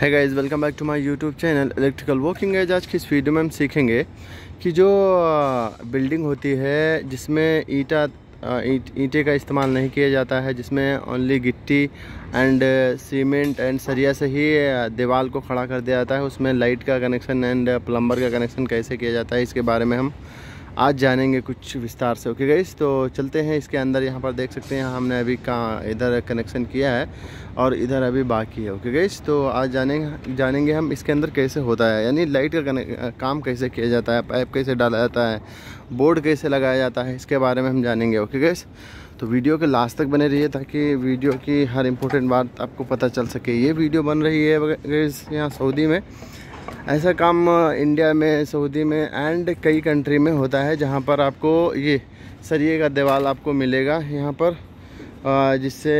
है guys welcome back to my YouTube channel electrical working as आज की इस वीडियो में हम सीखेंगे कि जो बिल्डिंग होती है, जिसमें ईट ईंटे का इस्तेमाल नहीं किया जाता है, जिसमें ओनली गिट्टी एंड सीमेंट एंड सरिया से ही दीवार को खड़ा कर दिया जाता है, उसमें लाइट का कनेक्शन एंड प्लम्बर का कनेक्शन कैसे किया जाता है, इसके बारे में हम आज जानेंगे कुछ विस्तार से। ओके गाइस तो चलते हैं इसके अंदर। यहाँ पर देख सकते हैं, हमने अभी कहाँ, इधर कनेक्शन किया है और इधर अभी बाकी है। ओके गाइस तो आज जानेंगे जानेंगे हम इसके अंदर कैसे होता है। यानी लाइट का काम कैसे किया जाता है पाइप कैसे डाला जाता है बोर्ड कैसे लगाया जाता है, इसके बारे में हम जानेंगे। ओके गाइस तो वीडियो के लास्ट तक बने रहिए ताकि वीडियो की हर इम्पोर्टेंट बात आपको पता चल सके। ये वीडियो बन रही है यहाँ सऊदी में। ऐसा काम इंडिया में सऊदी में एंड कई कंट्री में होता है जहाँ पर आपको ये सरिये का दीवार आपको मिलेगा। यहाँ पर जिससे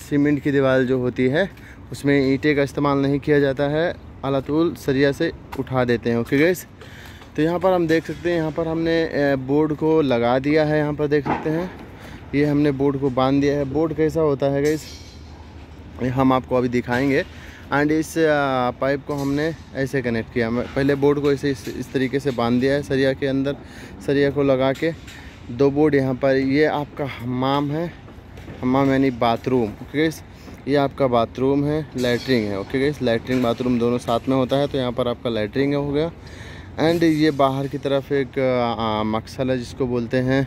सीमेंट की दीवार जो होती है, उसमें ईंटे का इस्तेमाल नहीं किया जाता है। अलातुल सरिया से उठा देते हैं ओके गैस तो यहाँ पर हम देख सकते हैं, यहाँ पर हमने बोर्ड को लगा दिया है। यहाँ पर देख सकते हैं, ये हमने बोर्ड को बाँध दिया है। बोर्ड कैसा होता है गैस हम आपको अभी दिखाएँगे। एंड इस पाइप को हमने ऐसे कनेक्ट किया। पहले बोर्ड को ऐसे इस, इस तरीके से बाँध दिया है सरिया के अंदर सरिया को लगा के। दो बोर्ड यहाँ पर ये आपका हमाम है। हमाम यानी बाथरूम ओके गैस ये आपका बाथरूम है लेटरिंग है ओके गैस लेटरिंग बाथरूम दोनों साथ में होता है तो यहाँ पर आपका लेटरिंग हो गया। एंड ये बाहर की तरफ़ एक मक्सल है जिसको बोलते हैं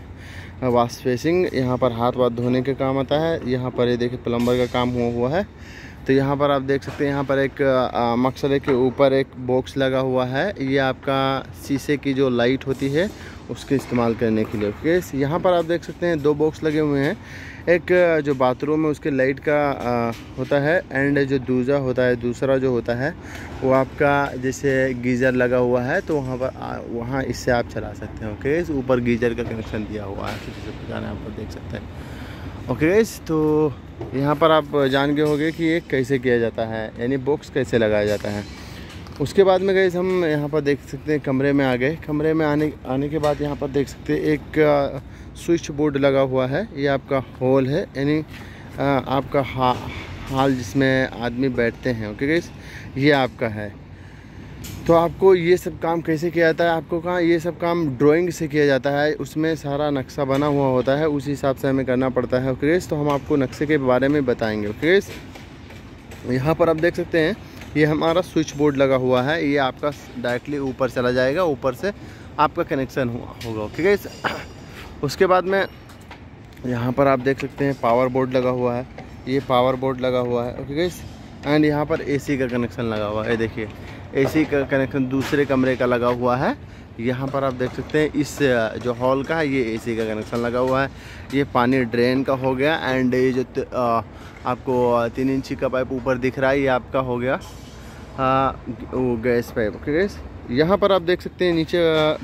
वाश फेसिंग यहाँ पर हाथ वाथ धोने के काम आता है। यहाँ पर ये देखिए प्लम्बर का काम हुआ हुआ है। तो यहाँ पर आप देख सकते हैं यहाँ पर एक मकसले के ऊपर एक बॉक्स लगा हुआ है। ये आपका शीशे की जो लाइट होती है उसके इस्तेमाल करने के लिए ओके यहाँ पर आप देख सकते हैं दो बॉक्स लगे हुए हैं। एक जो बाथरूम है उसके लाइट का आ, होता है एंड जो दूसरा होता है दूसरा जो होता है वो आपका जैसे गीज़र लगा हुआ है तो वहाँ पर वहाँ इससे आप चला सकते हैं ओके ऊपर गीज़र का कनेक्शन दिया हुआ है पता आप देख सकते हैं ओके तो यहाँ पर आप जान गए होंगे कि ये कैसे किया जाता है, यानी बॉक्स कैसे लगाया जाता है। उसके बाद में गए हम यहाँ पर देख सकते हैं कमरे में आ गए। कमरे में आने आने के बाद यहाँ पर देख सकते हैं एक स्विच बोर्ड लगा हुआ है। ये आपका हॉल है, यानी आपका हा, हाल जिसमें आदमी बैठते हैं ओके गई ये आपका है। तो आपको ये सब काम कैसे किया जाता है? आपको कहाँ ये सब काम ड्राइंग से किया जाता है? उसमें सारा नक्शा बना हुआ होता है, उस हिसाब से हमें करना पड़ता है ओके तो हम आपको नक्शे के बारे में बताएँगे ओके यहाँ पर आप देख सकते हैं, ये हमारा स्विच बोर्ड लगा हुआ है, ये आपका डायरेक्टली ऊपर चला जाएगा, ऊपर से आपका कनेक्शन होगा ओके उसके बाद में यहाँ पर आप देख सकते हैं पावर बोर्ड लगा हुआ है, ये पावर बोर्ड लगा हुआ है ओके एंड यहाँ पर एसी का कनेक्शन लगा हुआ है देखिए। एसी का कनेक्शन दूसरे कमरे का लगा हुआ है। यहाँ पर आप देख सकते हैं इस जो हॉल का है ये एसी का कनेक्शन लगा हुआ है। ये पानी ड्रेन का हो गया एंड ये जो आ, आपको तीन इंची का पाइप ऊपर दिख रहा है ये आपका हो गया। आ, वो गैस पाइप गैस यहाँ पर आप देख सकते हैं नीचे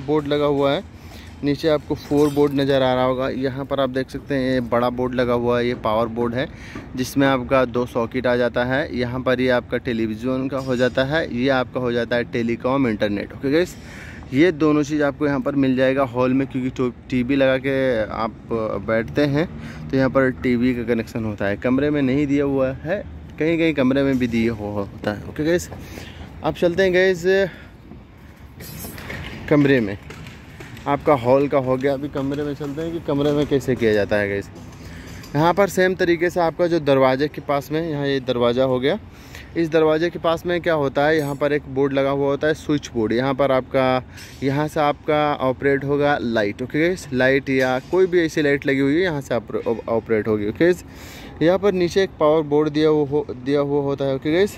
बोर्ड लगा हुआ है। नीचे आपको फोर बोर्ड नज़र आ रहा होगा। यहाँ पर आप देख सकते हैं, ये बड़ा बोर्ड लगा हुआ है, ये पावर बोर्ड है, जिसमें आपका दो सॉकेट आ जाता है। यहाँ पर ये आपका टेलीविज़न का हो जाता है, ये आपका हो जाता है टेलीकॉम इंटरनेट ओके गैस ये दोनों चीज़ आपको यहाँ पर मिल जाएगा हॉल में, क्योंकि टीवी लगा के आप बैठते हैं तो यहाँ पर टीवी का कनेक्शन होता है। कमरे में नहीं दिया हुआ है कहीं कहीं कमरे में भी दिए हो होता है ओके गैस आप चलते हैं गैस कमरे में। आपका हॉल का हो गया। अभी कमरे में चलते हैं कि कमरे में कैसे किया जाता है गैस यहाँ पर सेम तरीके से आपका जो दरवाजे के पास में, यहाँ ये दरवाज़ा हो गया। इस दरवाजे के पास में क्या होता है? यहाँ पर एक बोर्ड लगा हुआ होता है, स्विच बोर्ड। यहाँ पर आपका, यहाँ से आपका ऑपरेट होगा लाइट ओके गैस लाइट या कोई भी ऐसी लाइट लगी हुई है, यहाँ से ऑपरेट होगी ओके गैस यहाँ पर नीचे एक पावर बोर्ड दिया हुआ हो, दिया हुआ होता है ओके गैस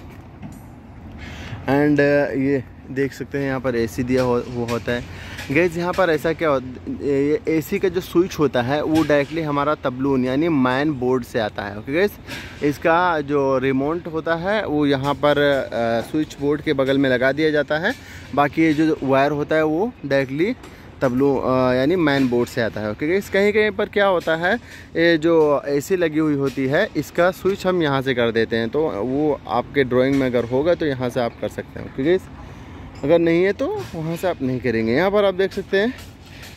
एंड ये देख सकते हैं, यहाँ पर एसी दिया हुआ होता है। गैस यहाँ पर ऐसा क्या ये एसी का जो स्विच होता है, वो डायरेक्टली हमारा तबलून यानी मैन बोर्ड से आता है ओके गैस इसका जो रिमोट होता है, वो यहाँ पर स्विच बोर्ड के बगल में लगा दिया जाता है। बाकी ये जो वायर होता है, वो डायरेक्टली तबलू यानी मैन बोर्ड से आता है ओके गैस कहीं कहीं पर क्या होता है, ये जो एसी लगी हुई होती है, इसका स्विच हम यहाँ से कर देते हैं। तो वो आपके ड्राइंग में अगर होगा तो यहाँ से आप कर सकते हैं ओके गैस अगर नहीं है तो वहाँ से आप नहीं करेंगे। यहाँ पर आप देख सकते हैं,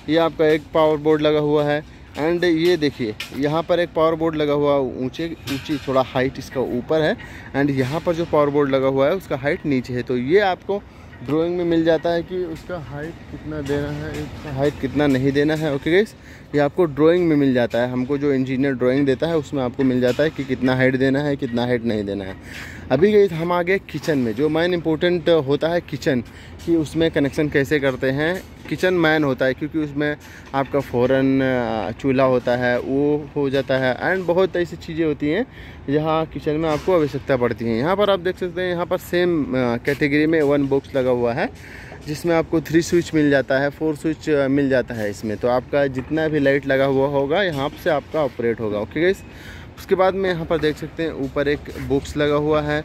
ये आपका एक पावर बोर्ड लगा हुआ है। एंड ये देखिए, यहाँ पर एक पावर बोर्ड लगा हुआ, ऊँचे, ऊँची, थोड़ा हाइट इसका ऊपर है। एंड यहाँ पर जो पावर बोर्ड लगा हुआ है, उसका हाइट नीचे है। तो ये आपको ड्राइंग में मिल जाता है कि उसका हाइट कितना देना है, उसका हाइट कितना नहीं देना है ओके गाइस ये आपको ड्राइंग में मिल जाता है। हमको जो इंजीनियर ड्राइंग देता है, उसमें आपको मिल जाता है कि कितना हाइट देना है, कितना हाइट नहीं देना है। अभी गई हम आ गए किचन में, जो मेन इंपॉर्टेंट होता है किचन कि उसमें कनेक्शन कैसे करते हैं किचन मैन होता है, क्योंकि उसमें आपका फ़ौरन चूल्हा होता है, वो हो जाता है। एंड बहुत ऐसी चीज़ें होती हैं, जहाँ किचन में आपको आवश्यकता पड़ती है। यहाँ पर आप देख सकते हैं, यहाँ पर सेम कैटेगरी में वन बॉक्स लगा हुआ है, जिसमें आपको थ्री स्विच मिल जाता है फोर स्विच मिल जाता है इसमें। तो आपका जितना भी लाइट लगा हुआ होगा, यहाँ से आपका ऑपरेट होगा। ओके गाइस उसके बाद में यहाँ पर देख सकते हैं, ऊपर एक बॉक्स लगा हुआ है।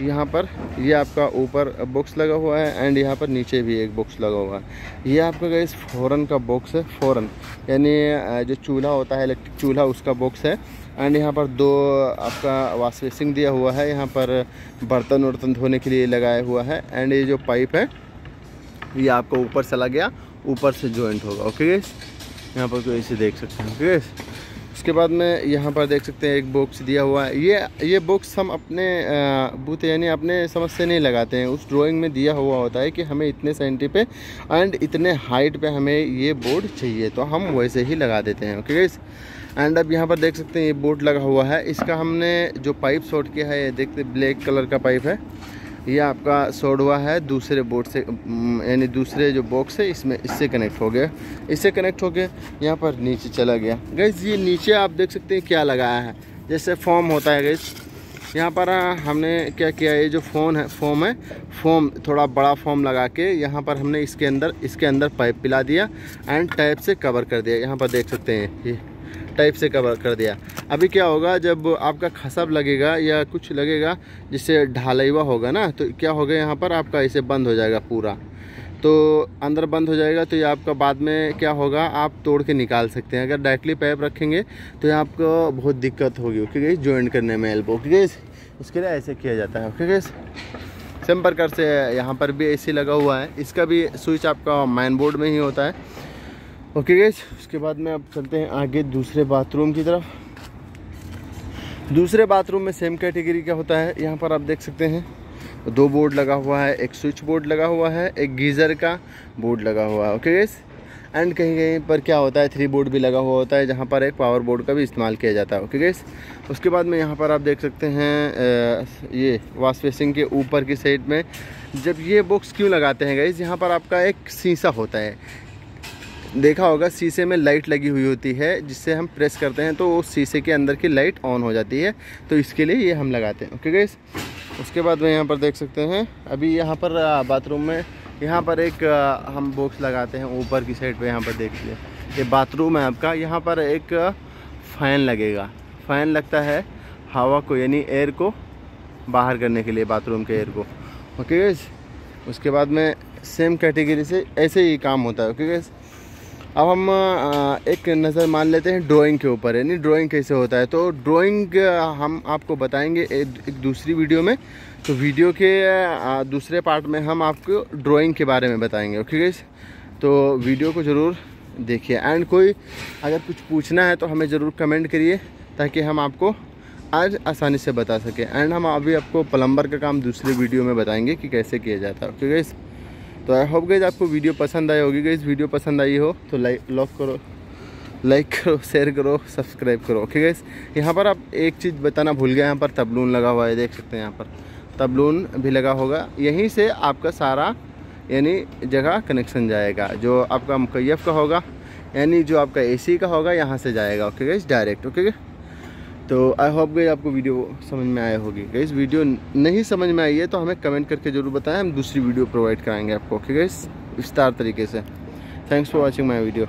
यहाँ पर, ये यह आपका ऊपर बॉक्स लगा हुआ है एंड यहाँ पर नीचे भी एक बॉक्स लगा हुआ है। ये आपका गैस फ़ौरन का बॉक्स है फ़ौरन यानी जो चूल्हा होता है इलेक्ट्रिक चूल्हा, उसका बॉक्स है। एंड यहाँ पर दो आपका वाश बेसिंग दिया हुआ है। यहाँ पर बर्तन वर्तन धोने के लिए लगाया हुआ है। एंड ये जो पाइप है, ये आपको ऊपर चला गया, ऊपर से जॉइंट होगा। ओके गैस यहाँ पर तो ऐसे देख सकते हैं ओके गैस उसके बाद में यहाँ पर देख सकते हैं एक बॉक्स दिया हुआ है। ये ये बॉक्स हम अपने बूथ यानी अपने समझ से नहीं लगाते हैं। उस ड्राइंग में दिया हुआ होता है कि हमें इतने सेंटी पे एंड इतने हाइट पे हमें ये बोर्ड चाहिए। तो हम वैसे ही लगा देते हैं ओके गाइस एंड अब यहाँ पर देख सकते हैं ये बोर्ड लगा हुआ है। इसका हमने जो पाइप शॉर्ट किया है, ये देखते ब्लैक कलर का पाइप है। ये आपका सोड हुआ है, दूसरे बोर्ड से यानी दूसरे जो बॉक्स है, इसमें, इससे कनेक्ट हो गया। इससे कनेक्ट हो गया, यहाँ पर नीचे चला गया। गैस ये नीचे आप देख सकते हैं क्या लगाया है। जैसे फॉर्म होता है गैस यहाँ पर हमने क्या किया, ये जो फ़ोन है फॉर्म है फॉर्म थोड़ा बड़ा फॉर्म लगा के यहाँ पर हमने इसके अंदर इसके अंदर पाइप पिला दिया एंड टाइप से कवर कर दिया। यहाँ पर देख सकते हैं, ये। टाइप से कवर कर दिया। अभी क्या होगा, जब आपका खसब लगेगा या कुछ लगेगा, जिससे ढालैवा होगा ना तो क्या होगा यहाँ पर, आपका इसे बंद हो जाएगा पूरा। तो अंदर बंद हो जाएगा तो ये आपका बाद में क्या होगा, आप तोड़ के निकाल सकते हैं। अगर डायरेक्टली पैप रखेंगे तो ये आपको बहुत दिक्कत होगी ओके गई ज्वाइंट करने में एल्बो ओके गई इसके लिए ऐसे किया जाता है ओके गई सेम प्रकार से यहाँ पर भी एसी लगा हुआ है। इसका भी स्विच आपका मैन बोर्ड में ही होता है। ओके गैस उसके बाद में अब चलते हैं आगे दूसरे बाथरूम की तरफ़। दूसरे बाथरूम में सेम कैटेगरी का होता है? यहाँ पर आप देख सकते हैं। दो बोर्ड लगा हुआ है, एक स्विच बोर्ड लगा हुआ है, एक गीज़र का बोर्ड लगा हुआ है। ओके गैस एंड कहीं कहीं पर क्या होता है? थ्री बोर्ड भी लगा हुआ होता है, जहाँ पर एक पावर बोर्ड का भी इस्तेमाल किया जाता है। ओके गैस उसके बाद में यहाँ पर आप देख सकते हैं ये वाश बेसिंग के ऊपर की साइड में जब ये बॉक्स क्यों लगाते हैं गैस यहाँ पर आपका एक शीशा होता है। देखा होगा, शीशे में लाइट लगी हुई होती है, जिससे हम प्रेस करते हैं तो उस शीशे के अंदर की लाइट ऑन हो जाती है। तो इसके लिए ये हम लगाते हैं। ओके गैस उसके बाद में यहाँ पर देख सकते हैं। अभी यहाँ पर बाथरूम में, यहाँ पर एक हम बॉक्स लगाते हैं, ऊपर की साइड पे यहाँ पर देख देखिए ये बाथरूम है आपका। यहाँ पर एक फ़ैन लगेगा। फ़ैन लगता है हवा को, यानी एयर को, बाहर करने के लिए, बाथरूम के एयर को। ओके गैस उसके बाद में सेम कैटेगरी से ऐसे ही काम होता है। ओके गैस अब हम एक नज़र मान लेते हैं ड्राइंग के ऊपर यानी ड्राइंग कैसे होता है? तो ड्राइंग हम आपको बताएँगे एक दूसरी वीडियो में। तो वीडियो के दूसरे पार्ट में हम आपको ड्राइंग के बारे में बताएँगे। ओके गैस तो वीडियो को ज़रूर देखिए। एंड कोई अगर कुछ पूछना है तो हमें ज़रूर कमेंट करिए, ताकि हम आपको आज आसानी से बता सकें। एंड हम अभी आपको प्लम्बर का काम दूसरे वीडियो में बताएँगे कि कैसे किया जाता है। ओके गैस तो आई होप गई आपको वीडियो पसंद आई होगी। गई वीडियो पसंद आई हो तो लाइक लॉक करो लाइक करो शेयर करो सब्सक्राइब करो ओके गैस यहाँ पर आप एक चीज़ बताना भूल गए, यहाँ पर तबलून लगा हुआ है, देख सकते हैं यहाँ पर। तबलून भी लगा होगा। यहीं से आपका सारा, यानी जगह कनेक्शन जाएगा, जो आपका मुकैफ का होगा, यानी जो आपका एसी का होगा, यहाँ से जाएगा ओके गैस डायरेक्ट ओके तो आई होप गई आपको वीडियो समझ में आया होगी। गई वीडियो नहीं समझ में आई है तो हमें कमेंट करके ज़रूर बताएँ। हम दूसरी वीडियो प्रोवाइड कराएँगे आपको ओके गई विस्तार तरीके से। Thanks for watching my video